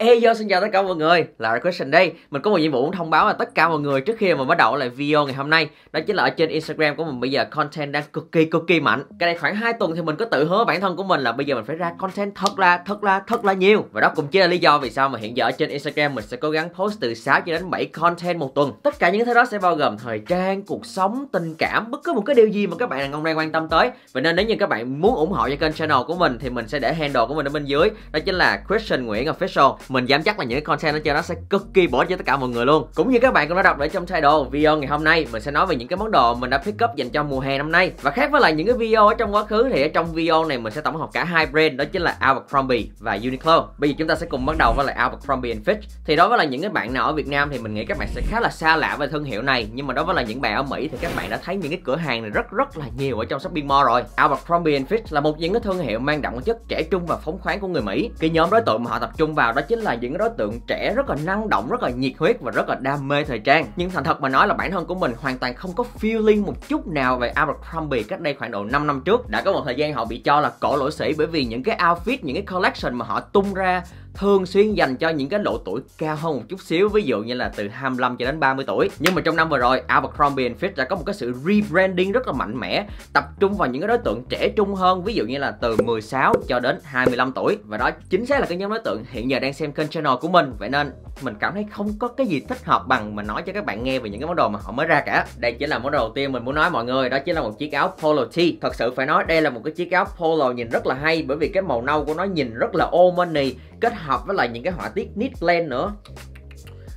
Hey yo, xin chào tất cả mọi người, là Question đây. Mình có một nhiệm vụ muốn thông báo là tất cả mọi người trước khi mà bắt đầu lại video ngày hôm nay. Đó chính là ở trên Instagram của mình bây giờ content đang cực kỳ cực kỳ mạnh. Cái này khoảng 2 tuần thì mình có tự hứa bản thân của mình là bây giờ mình phải ra content thật là thật là thật là nhiều. Và đó cũng chính là lý do vì sao mà hiện giờ ở trên Instagram mình sẽ cố gắng post từ 6 cho đến 7 content một tuần. Tất cả những thứ đó sẽ bao gồm thời trang, cuộc sống, tình cảm, bất cứ một cái điều gì mà các bạn đàn ông đang quan tâm tới. Vậy nên nếu như các bạn muốn ủng hộ cho kênh channel của mình thì mình sẽ để handle của mình ở bên dưới. Đó chính là Christian Nguyễn Official mình dám chắc là những cái content ở trên nó sẽ cực kỳ bổ ích cho tất cả mọi người luôn. Cũng như các bạn cũng đã đọc ở trong title video ngày hôm nay, mình sẽ nói về những cái món đồ mình đã pick up dành cho mùa hè năm nay. Và khác với lại những cái video ở trong quá khứ thì ở trong video này mình sẽ tổng hợp cả hai brand, đó chính là Abercrombie và Uniqlo. Bây giờ chúng ta sẽ cùng bắt đầu với lại Abercrombie and Fitch. Thì đối với là những cái bạn nào ở Việt Nam thì mình nghĩ các bạn sẽ khá là xa lạ về thương hiệu này. Nhưng mà đối với là những bạn ở Mỹ thì các bạn đã thấy những cái cửa hàng này rất rất là nhiều ở trong shopping mall rồi. Abercrombie and Fitch là một những cái thương hiệu mang đậm chất trẻ trung và phóng khoáng của người Mỹ. Cái nhóm đối tượng mà họ tập trung vào đó chính là những đối tượng trẻ rất là năng động, rất là nhiệt huyết và rất là đam mê thời trang. Nhưng thành thật mà nói là bản thân của mình hoàn toàn không có feeling một chút nào về Abercrombie cách đây khoảng độ 5 năm trước. Đã có một thời gian họ bị cho là cổ lỗi sĩ bởi vì những cái outfit, những cái collection mà họ tung ra thường xuyên dành cho những cái độ tuổi cao hơn một chút xíu, ví dụ như là từ 25 cho đến 30 tuổi. Nhưng mà trong năm vừa rồi Abercrombie Fitch đã có một cái sự rebranding rất là mạnh mẽ, tập trung vào những cái đối tượng trẻ trung hơn, ví dụ như là từ 16 cho đến 25 tuổi. Và đó chính xác là cái nhóm đối tượng hiện giờ đang xem kênh channel của mình. Vậy nên mình cảm thấy không có cái gì thích hợp bằng mà nói cho các bạn nghe về những cái món đồ mà họ mới ra cả. Đây chính là món đồ đầu tiên mình muốn nói mọi người. Đó chính là một chiếc áo polo tee. Thật sự phải nói, đây là một cái chiếc áo polo nhìn rất là hay, bởi vì cái màu nâu của nó nhìn rất là ô money, kết hợp với lại những cái họa tiết knit blend nữa.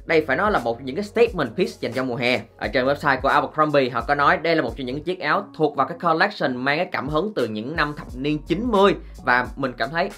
Đây phải nói là một những cái statement piece dành cho mùa hè. Ở trên website của Abercrombie, họ có nói đây là một trong những chiếc áo thuộc vào cái collection mang cái cảm hứng từ những năm thập niên 90 và mình cảm thấy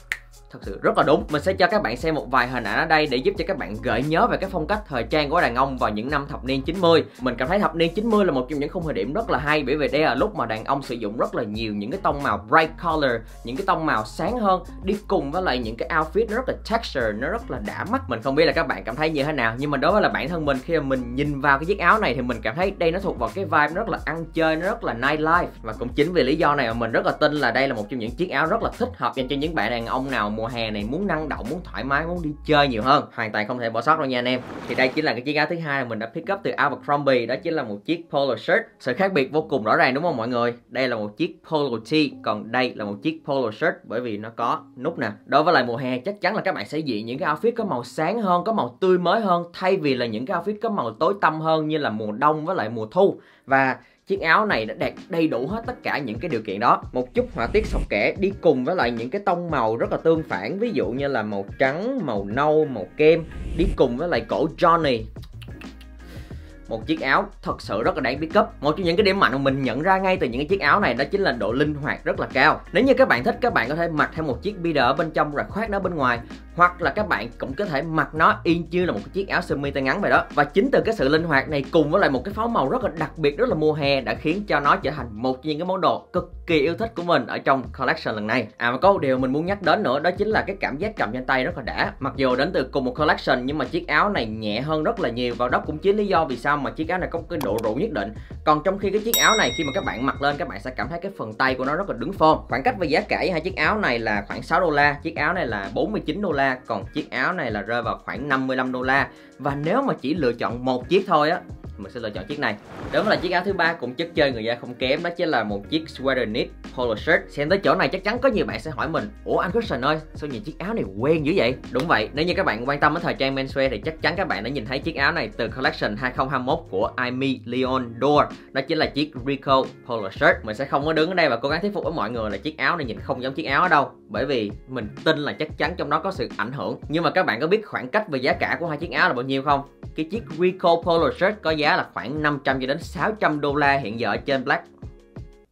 thật sự rất là đúng. Mình sẽ cho các bạn xem một vài hình ảnh ở đây để giúp cho các bạn gợi nhớ về cái phong cách thời trang của đàn ông vào những năm thập niên 90 mình cảm thấy thập niên 90 là một trong những khung thời điểm rất là hay bởi vì đây là lúc mà đàn ông sử dụng rất là nhiều những cái tông màu bright color, những cái tông màu sáng hơn, đi cùng với lại những cái outfit nó rất là texture, nó rất là đã mắt. Mình không biết là các bạn cảm thấy như thế nào, nhưng mà đối với là bản thân mình, khi mà mình nhìn vào cái chiếc áo này thì mình cảm thấy đây nó thuộc vào cái vibe nó rất là ăn chơi, nó rất là night life và cũng chính vì lý do này mà mình rất là tin là đây là một trong những chiếc áo rất là thích hợp dành cho những bạn đàn ông nào mùa hè này muốn năng động, muốn thoải mái, muốn đi chơi nhiều hơn. Hoàn toàn không thể bỏ sót đâu nha anh em. Thì đây chính là cái chiếc áo thứ hai mình đã pick up từ Abercrombie đó chính là một chiếc polo shirt. Sự khác biệt vô cùng rõ ràng đúng không mọi người? Đây là một chiếc polo tee, còn đây là một chiếc polo shirt bởi vì nó có nút nè. Đối với lại mùa hè, chắc chắn là các bạn sẽ diện những cái outfit có màu sáng hơn, có màu tươi mới hơn, thay vì là những cái outfit có màu tối tăm hơn như là mùa đông với lại mùa thu. Và chiếc áo này đã đạt đầy đủ hết tất cả những cái điều kiện đó. Một chút họa tiết sọc kẻ đi cùng với lại những cái tông màu rất là tương phản. Ví dụ như là màu trắng, màu nâu, màu kem. Đi cùng với lại cổ Johnny. Một chiếc áo thật sự rất là đáng pick up một trong những cái điểm mạnh mà mình nhận ra ngay từ những cái chiếc áo này đó chính là độ linh hoạt rất là cao. Nếu như các bạn thích, các bạn có thể mặc thêm một chiếc beater ở bên trong rồi khoác nó bên ngoài hoặc là các bạn cũng có thể mặc nó y như là một cái chiếc áo sơ mi tay ngắn vậy đó. Và chính từ cái sự linh hoạt này cùng với lại một cái pháo màu rất là đặc biệt, rất là mùa hè đã khiến cho nó trở thành một trong những cái món đồ cực kỳ yêu thích của mình ở trong collection lần này. À mà có một điều mình muốn nhắc đến nữa, đó chính là cái cảm giác cầm trên tay rất là đã. Mặc dù đến từ cùng một collection, nhưng mà chiếc áo này nhẹ hơn rất là nhiều và đó cũng chính lý do vì sao mà chiếc áo này có một cái độ rũ nhất định. Còn trong khi cái chiếc áo này, khi mà các bạn mặc lên, các bạn sẽ cảm thấy cái phần tay của nó rất là đứng form. Khoảng cách về giá cả, hai chiếc áo này là khoảng 6 đô la, chiếc áo này là 49 đô la còn chiếc áo này là rơi vào khoảng 55 đô la. Và nếu mà chỉ lựa chọn một chiếc thôi á mình sẽ lựa chọn chiếc này. Đó là chiếc áo thứ ba cũng chất chơi người da không kém, đó chính là một chiếc sweater knit polo shirt. Xem tới chỗ này chắc chắn có nhiều bạn sẽ hỏi mình, ủa, anh Christian ơi, sao nhìn chiếc áo này quen dữ vậy? Đúng vậy, nếu như các bạn quan tâm đến thời trang menswear thì chắc chắn các bạn đã nhìn thấy chiếc áo này từ collection 2021 của Amy Leon Dore. Đó chính là chiếc Rico polo shirt. Mình sẽ không có đứng ở đây và cố gắng thuyết phục với mọi người là chiếc áo này nhìn không giống chiếc áo ở đâu, bởi vì mình tin là chắc chắn trong đó có sự ảnh hưởng. Nhưng mà các bạn có biết khoảng cách về giá cả của hai chiếc áo là bao nhiêu không? Cái chiếc Rico polo shirt có giá là khoảng 500 cho đến 600 đô la hiện giờ trên Black.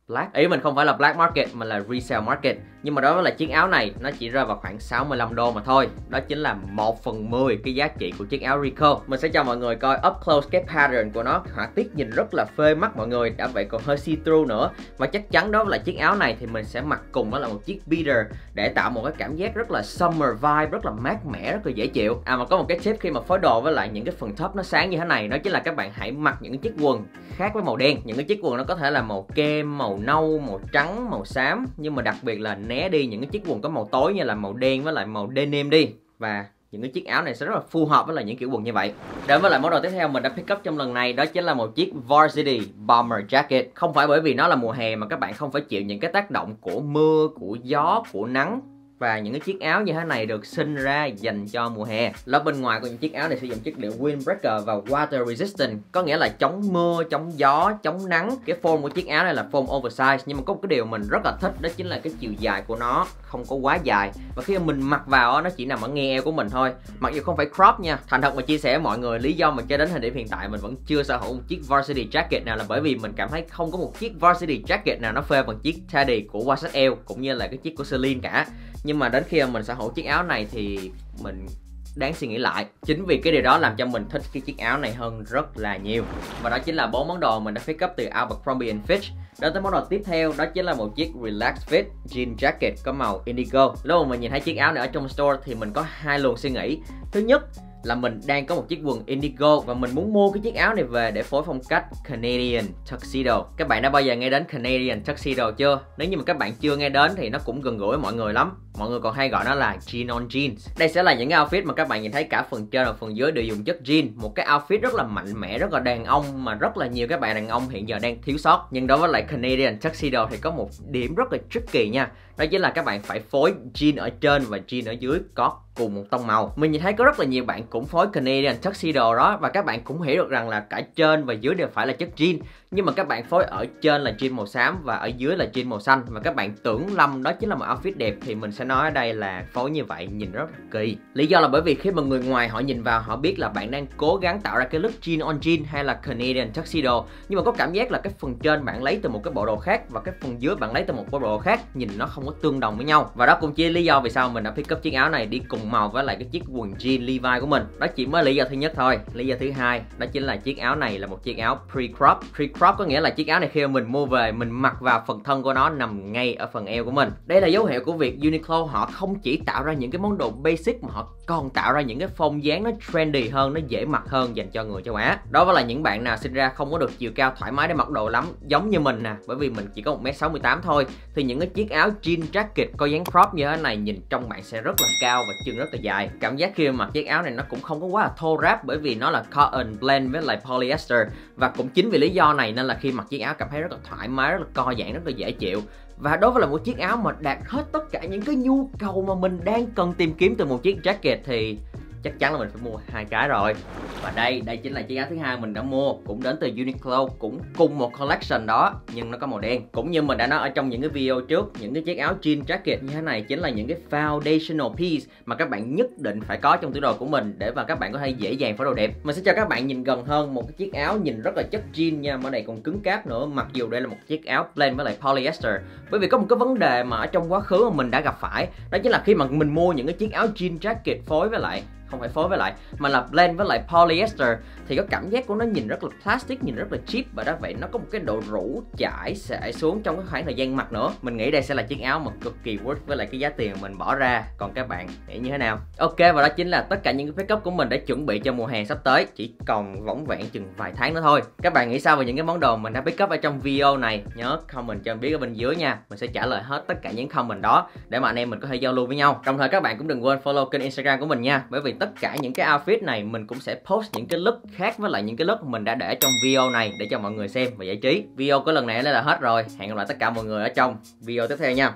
Black? Ý mình không phải là Black Market mà là Resale Market nhưng mà đối với là chiếc áo này, nó chỉ rơi vào khoảng 65 đô mà thôi. Đó chính là 1 phần 10 cái giá trị của chiếc áo Rico mình sẽ cho mọi người coi up close cái pattern của nó. Họa tiết nhìn rất là phê mắt mọi người. Đã vậy còn hơi see through nữa. Và chắc chắn đó là chiếc áo này thì mình sẽ mặc cùng đó là một chiếc beater để tạo một cái cảm giác rất là summer vibe, rất là mát mẻ, rất là dễ chịu. À mà có một cái tip khi mà phối đồ với lại những cái phần top nó sáng như thế này, đó chính là các bạn hãy mặc những chiếc quần khác với màu đen. Những cái chiếc quần nó có thể là màu kem, màu nâu, màu trắng, màu xám. Nhưng mà đặc biệt là né đi những cái chiếc quần có màu tối như là màu đen với lại màu denim đi. Và những cái chiếc áo này sẽ rất là phù hợp với là những kiểu quần như vậy. Đến với lại món đồ tiếp theo mình đã pick up trong lần này, đó chính là một chiếc Varsity Bomber Jacket. Không phải bởi vì nó là mùa hè mà các bạn không phải chịu những cái tác động của mưa, của gió, của nắng và những cái chiếc áo như thế này được sinh ra dành cho mùa hè. Lớp bên ngoài của những chiếc áo này sử dụng chất liệu windbreaker và water resistant, có nghĩa là chống mưa, chống gió, chống nắng. Cái form của chiếc áo này là form oversize, nhưng mà có một cái điều mình rất là thích, đó chính là cái chiều dài của nó không có quá dài. Và khi mà mình mặc vào nó chỉ nằm ở nghe eo của mình thôi. Mặc dù không phải crop nha, thành thật mà chia sẻ với mọi người, lý do mà cho đến thời điểm hiện tại mình vẫn chưa sở hữu một chiếc varsity jacket nào là bởi vì mình cảm thấy không có một chiếc varsity jacket nào nó phê bằng chiếc teddy của YSL cũng như là cái chiếc của Celine cả nhưng mà đến khi mà mình sở hữu chiếc áo này thì mình đáng suy nghĩ lại. Chính vì cái điều đó làm cho mình thích cái chiếc áo này hơn rất là nhiều. Và đó chính là bốn món đồ mình đã pick up từ Abercrombie Fitch. Đến tới món đồ tiếp theo, đó chính là một chiếc relax fit jean jacket có màu indigo. Lúc mà mình nhìn thấy chiếc áo này ở trong store thì mình có hai luồng suy nghĩ. Thứ nhất là mình đang có một chiếc quần indigo và mình muốn mua cái chiếc áo này về để phối phong cách Canadian tuxedo. Các bạn đã bao giờ nghe đến Canadian tuxedo chưa? Nếu như mà các bạn chưa nghe đến thì nó cũng gần gũi với mọi người lắm. Mọi người còn hay gọi nó là jean on jeans. Đây sẽ là những cái outfit mà các bạn nhìn thấy cả phần trên và phần dưới đều dùng chất jean. Một cái outfit rất là mạnh mẽ, rất là đàn ông mà rất là nhiều các bạn đàn ông hiện giờ đang thiếu sót. Nhưng đối với lại Canadian tuxedo thì có một điểm rất là tricky nha. Đó chính là các bạn phải phối jean ở trên và jean ở dưới có cùng một tông màu. Mình nhìn thấy có rất là nhiều bạn cũng phối Canadian tuxedo đó và các bạn cũng hiểu được rằng là cả trên và dưới đều phải là chất jean. Nhưng mà các bạn phối ở trên là jean màu xám và ở dưới là jean màu xanh. Và các bạn tưởng lầm đó chính là một outfit đẹp thì mình sẽ nói ở đây là phối như vậy nhìn rất kỳ. Lý do là bởi vì khi mà người ngoài họ nhìn vào, họ biết là bạn đang cố gắng tạo ra cái look jean on jean hay là Canadian tuxedo nhưng mà có cảm giác là cái phần trên bạn lấy từ một cái bộ đồ khác và cái phần dưới bạn lấy từ một bộ đồ khác, nhìn nó không có tương đồng với nhau. Và đó cũng chỉ lý do vì sao mình đã pick up chiếc áo này đi cùng màu với lại cái chiếc quần jean Levi của mình. Đó chỉ mới lý do thứ nhất thôi. Lý do thứ hai, đó chính là chiếc áo này là một chiếc áo pre-crop. Pre-crop có nghĩa là chiếc áo này khi mà mình mua về, mình mặc vào phần thân của nó nằm ngay ở phần eo của mình. Đây là dấu hiệu của việc Uniqlo họ không chỉ tạo ra những cái món đồ basic mà họ còn tạo ra những cái phong dáng nó trendy hơn, nó dễ mặc hơn dành cho người châu Á. Đó là những bạn nào sinh ra không có được chiều cao thoải mái để mặc đồ lắm, giống như mình nè, bởi vì mình chỉ có 1m68 thôi, thì những cái chiếc áo jean jacket có dáng crop như thế này nhìn trong bạn sẽ rất là cao và chân rất là dài. Cảm giác khi mặc chiếc áo này nó cũng không có quá là thô ráp bởi vì nó là cotton blend với lại polyester. Và cũng chính vì lý do này nên là khi mặc chiếc áo cảm thấy rất là thoải mái, rất là co giãn, rất là dễ chịu. Và đối với là một chiếc áo mà đạt hết tất cả những cái nhu cầu mà mình đang cần tìm kiếm từ một chiếc jacket thì chắc chắn là mình phải mua hai cái rồi. Và đây đây chính là chiếc áo thứ hai mình đã mua, cũng đến từ Uniqlo, cũng cùng một collection đó, nhưng nó có màu đen. Cũng như mình đã nói ở trong những cái video trước, những cái chiếc áo jean jacket như thế này chính là những cái foundational piece mà các bạn nhất định phải có trong tủ đồ của mình để mà các bạn có thể dễ dàng phối đồ đẹp. Mình sẽ cho các bạn nhìn gần hơn một cái chiếc áo nhìn rất là chất jean nha, mà này còn cứng cáp nữa, mặc dù đây là một chiếc áo blend với lại polyester. Bởi vì có một cái vấn đề mà ở trong quá khứ mà mình đã gặp phải, đó chính là khi mà mình mua những cái chiếc áo jean jacket phối với lại không phải phối với lại, mà là blend với lại polyester. Thì có cảm giác của nó nhìn rất là plastic, nhìn rất là cheap. Và đó, vậy nó có một cái độ rũ chảy sệ xuống trong cái khoảng thời gian mặc nữa. Mình nghĩ đây sẽ là chiếc áo mà cực kỳ worth với lại cái giá tiền mình bỏ ra. Còn các bạn nghĩ như thế nào? Ok, và đó chính là tất cả những cái pick up của mình để chuẩn bị cho mùa hè sắp tới. Chỉ còn võng vẹn chừng vài tháng nữa thôi. Các bạn nghĩ sao về những cái món đồ mình đã pick up ở trong video này? Nhớ comment cho mình biết ở bên dưới nha. Mình sẽ trả lời hết tất cả những comment đó để mà anh em mình có thể giao lưu với nhau. Đồng thời các bạn cũng đừng quên follow kênh instagram của mình nha. Bởi vì tất cả những cái outfit này mình cũng sẽ post những cái look khác với lại những cái look mình đã để trong video này để cho mọi người xem và giải trí. Video của lần này là hết rồi. Hẹn gặp lại tất cả mọi người ở trong video tiếp theo nha.